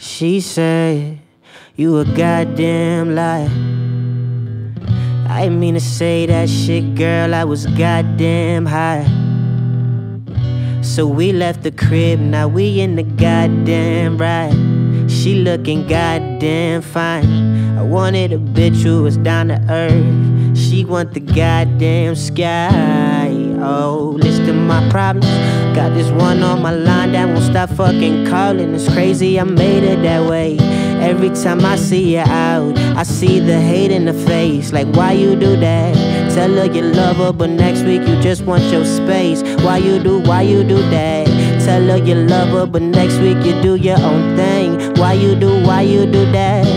She said, You a goddamn liar. I didn't mean to say that shit, girl. I was goddamn high. So we left the crib, now we in the goddamn ride. She looking goddamn fine. I wanted a bitch who was down to earth. She want the goddamn sky. Oh, list my problems. Got this one on my line that won't stop fucking calling. It's crazy, I made it that way. Every time I see you out, I see the hate in the face. Like, why you do that? Tell her you love her, but next week you just want your space. Why you do, why you do that? Tell her you love her, but next week you do your own thing. Why you do, why you do that?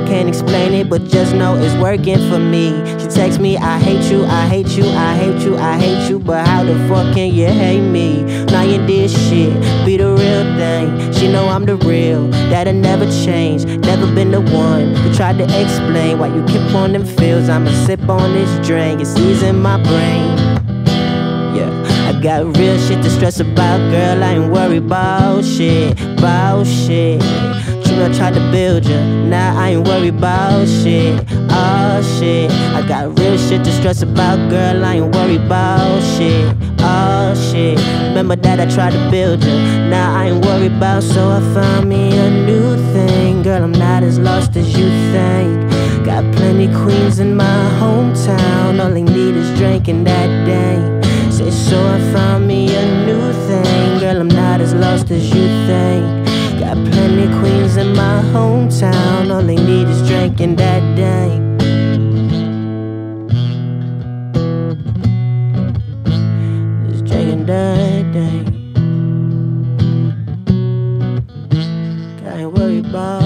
Tell can't explain it, but just know it's working for me. She texts me, I hate you, I hate you, I hate you, I hate you, but how the fuck can you hate me? Now you did shit, be the real thing. She know I'm the real, that'll never change. Never been the one who tried to explain why you keep on them feels. I'ma sip on this drink, it's easing my brain. Yeah, I got real shit to stress about, girl. I ain't worried about shit, about shit. I tried to build you, now I ain't worried about shit, oh shit. I got real shit to stress about, girl. I ain't worried about shit, oh shit. Remember that I tried to build you, now I ain't worried about. So I found me a new thing, girl. I'm not as lost as you think. Got plenty queens in my hometown, all they need is drinking that day. Say so I found me a new thing, girl. I'm not as lost as you think. Ain't about